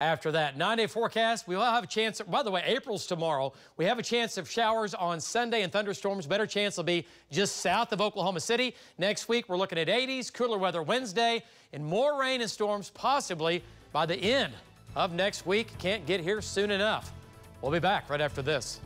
after that. Nine day forecast. We will have a chance. By the way, April's tomorrow. We have a chance of showers on Sunday and thunderstorms. Better chance will be just south of Oklahoma City. Next week, we're looking at 80s, cooler weather Wednesday, and more rain and storms possibly by the end of next week. Can't get here soon enough. We'll be back right after this.